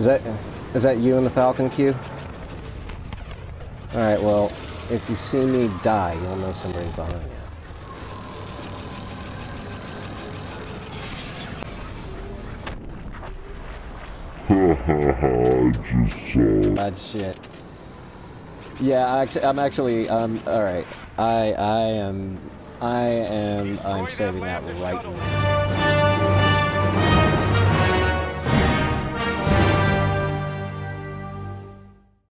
Is that is that you in the Falcon Q? All right. Well, if you see me die, you'll know somebody's behind you. just saw. Bad shit. Yeah, I actu- I'm actually, um, alright. I, I am, I am, I'm saving that right now.